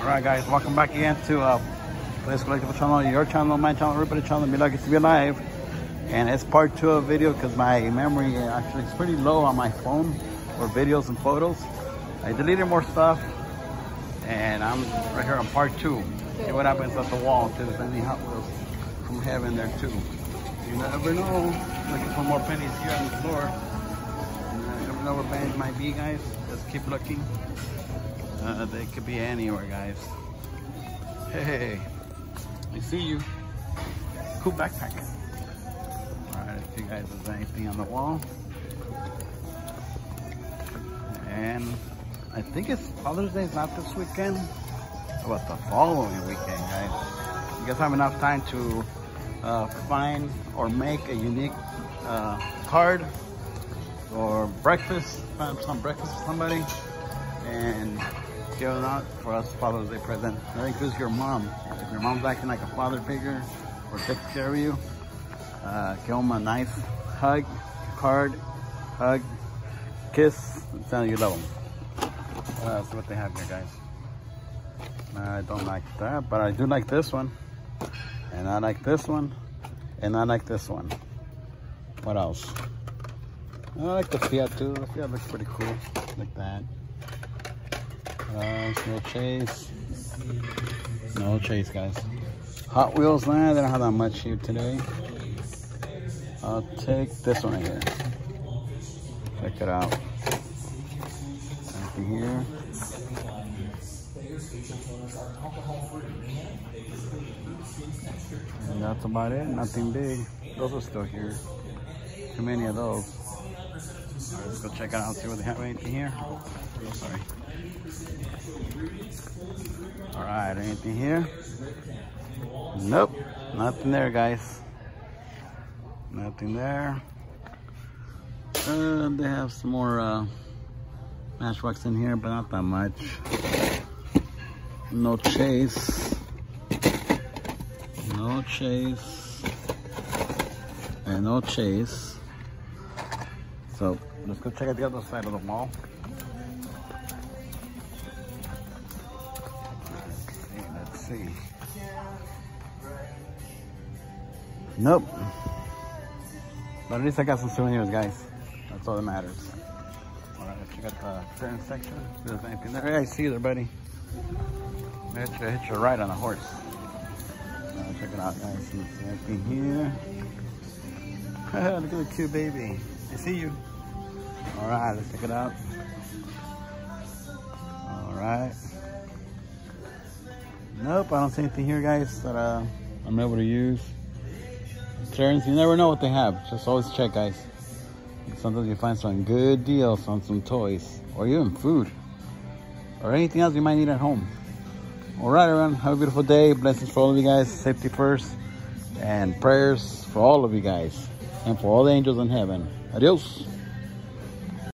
All right, guys, welcome back again to uh, Playdays Collectible Channel, your channel, my channel, everybody channel. Me lucky to be alive. And it's part two of video because my memory actually is pretty low on my phone for videos and photos. I deleted more stuff, and I'm right here on part two. See what happens at the wall. If there's any Wheels from heaven there too. You never know. Looking for more pennies here on the floor. You never know where pennies might be, guys. Just keep looking. Uh, they could be anywhere, guys. Hey, I see you. Cool backpack. All right, if you guys there's anything on the wall. And I think it's Father's Day not this weekend, but the following weekend, guys. You guys have enough time to uh, find or make a unique uh, card or breakfast, find some breakfast for somebody, and it out for us Father's Day present. That includes your mom. If your mom's acting like a father figure or takes care of you, uh, give them a nice hug, card, hug, kiss, and tell you love them. Uh, that's what they have here, guys. I don't like that, but I do like this one. And I like this one. And I like this one. What else? I like the Fiat too. The Fiat looks pretty cool. Like that. No chase. No chase, guys. Hot Wheels, nah, they don't have that much here today. I'll take this one right here. Check it out. Anything here? And that's about it. Nothing big. Those are still here. Too many of those. Let's go check out. See what they have anything here. Oh, sorry. All right, anything here? Nope, nothing there, guys. Nothing there. Uh, they have some more uh, Matchbox in here, but not that much. No chase. No chase. And no chase. So let's go check out the other side of the mall. Let's see. Nope. But at least I got some souvenirs, guys. That's all that matters. All right, check out the clearance section. If there's anything there. Hey, I see you there, buddy. Hit you, hit you right on a horse. Uh, check it out, guys. Anything here. Look at the cute baby. I see you. All right, let's check it out. All right. Nope, I don't see anything here, guys, that uh, I'm able to use. Clearance, you never know what they have. Just always check, guys. Sometimes you find some good deals on some toys or even food or anything else you might need at home. All right, everyone. Have a beautiful day. Blessings for all of you guys. Safety first. And prayers for all of you guys and for all the angels in heaven. Adios.